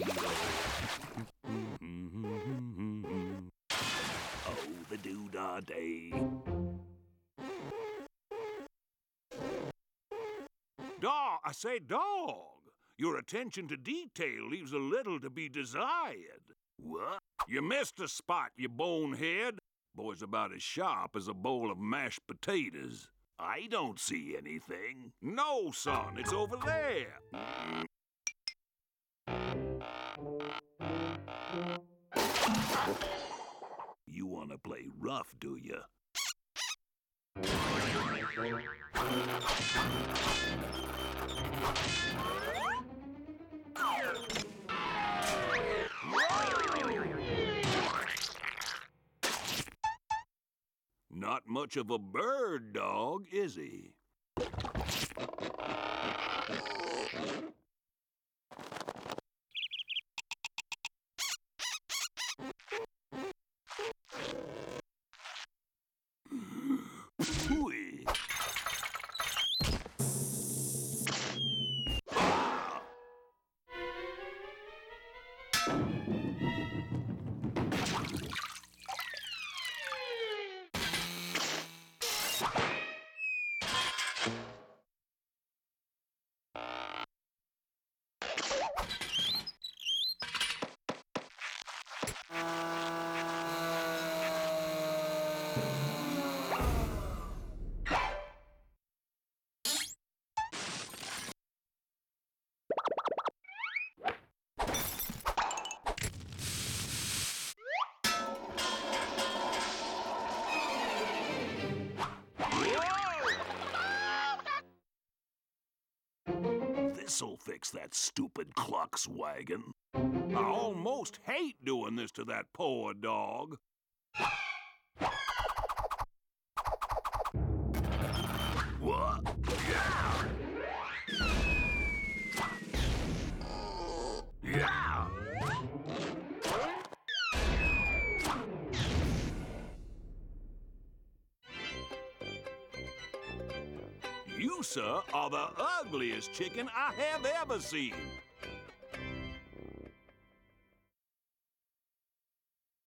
oh, the doodah day. Dog, I say dog. Your attention to detail leaves a little to be desired. What? You missed a spot, you bonehead. Boy's about as sharp as a bowl of mashed potatoes. I don't see anything. No, son, it's over there. You want to play rough, do you? Not much of a bird dog, is he? This'll fix that stupid Clux wagon. I almost hate doing this to that poor dog. You, sir, are the ugliest chicken I have ever seen.